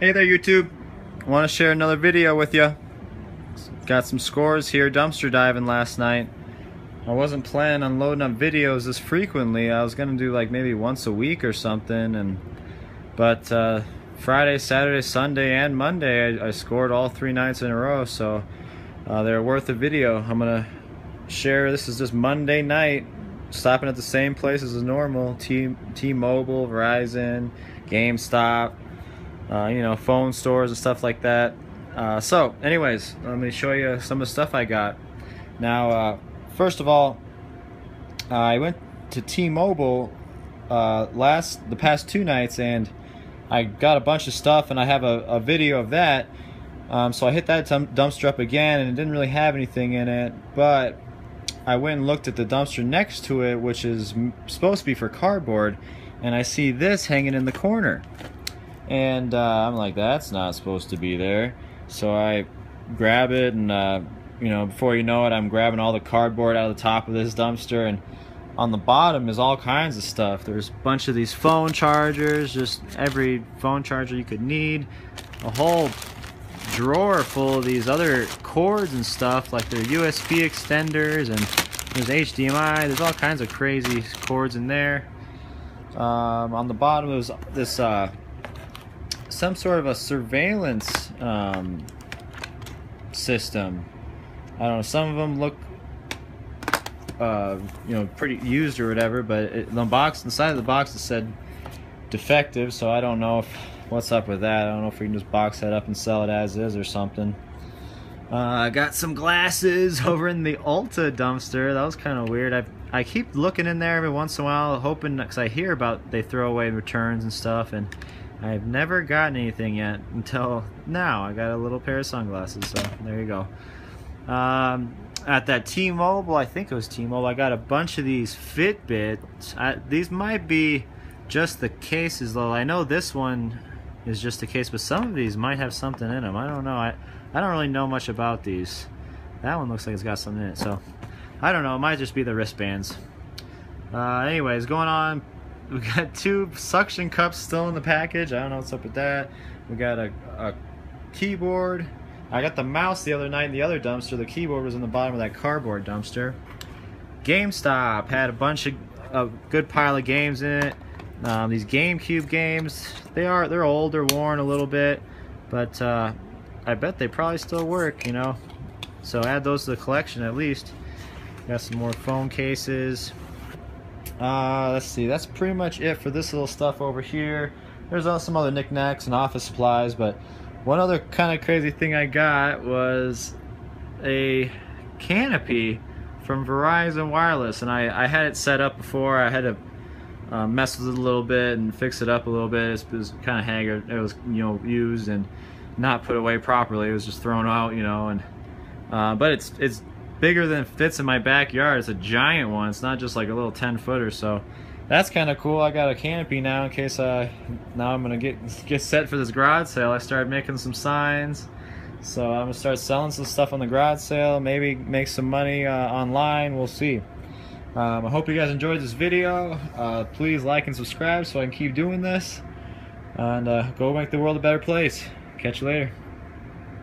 Hey there YouTube, want to share another video with you. Got some scores here dumpster diving last night. I wasn't planning on loading up videos this frequently. I was gonna do like maybe once a week or something and but uh, Friday, Saturday, Sunday, and Monday I, I, scored all three nights in a row so uh, they're worth a video. I'm gonna share this is just Monday night stopping at the same places as normal T T-Mobile, Verizon, GameStop, uh, you know, phone stores and stuff like that. Uh, so, anyways, let me show you some of the stuff I got. Now, uh, first of all, I went to T-Mobile uh, last the past two nights, and I got a bunch of stuff, and I have a, a video of that. Um, so I hit that dumpster up again, and it didn't really have anything in it, but I went and looked at the dumpster next to it, which is supposed to be for cardboard, and I see this hanging in the corner. And uh, I'm like, that's not supposed to be there. So I grab it, and uh, you know, before you know it, I'm grabbing all the cardboard out of the top of this dumpster, and on the bottom is all kinds of stuff. There's a bunch of these phone chargers, just every phone charger you could need, a whole drawer full of these other cords and stuff, like their USB extenders, and there's HDMI, there's all kinds of crazy cords in there. Um, on the bottom was this uh, some sort of a surveillance um, system. I don't know. Some of them look, uh, you know, pretty used or whatever. But it, the box, the side of the box, it said defective. So I don't know if what's up with that. I don't know if we can just box that up and sell it as is or something. Uh, I got some glasses over in the Ulta dumpster. That was kind of weird. I I keep looking in there every once in a while, hoping because I hear about they throw away returns and stuff, and I've never gotten anything yet until now. I got a little pair of sunglasses, so there you go. Um, at that T-Mobile, I think it was T-Mobile, I got a bunch of these Fitbits. I, these might be just the cases, though. I know this one is just the case, but some of these might have something in them. I don't know. I, I don't really know much about these. That one looks like it's got something in it, so I don't know. It might just be the wristbands. Uh, anyways, going on we got two suction cups still in the package. I don't know what's up with that. We got a, a keyboard. I got the mouse the other night in the other dumpster. The keyboard was in the bottom of that cardboard dumpster. GameStop had a bunch of a good pile of games in it. Um, these GameCube games, they are they're old, they're worn a little bit, but uh, I bet they probably still work, you know. So add those to the collection at least. Got some more phone cases. Uh, let's see, that's pretty much it for this little stuff over here. There's also some other knickknacks and office supplies, but one other kind of crazy thing I got was a canopy from Verizon Wireless, and I, I had it set up before. I had to uh, mess with it a little bit and fix it up a little bit. It was kind of haggard. It was you know used and not put away properly. It was just thrown out, you know, and uh, but it's it's bigger than fits in my backyard. It's a giant one. It's not just like a little 10 footer. So that's kind of cool. I got a canopy now in case I, now I'm gonna get get set for this garage sale. I started making some signs. So I'm gonna start selling some stuff on the garage sale. Maybe make some money uh, online. We'll see. Um, I hope you guys enjoyed this video. Uh, please like and subscribe so I can keep doing this. And uh, go make the world a better place. Catch you later.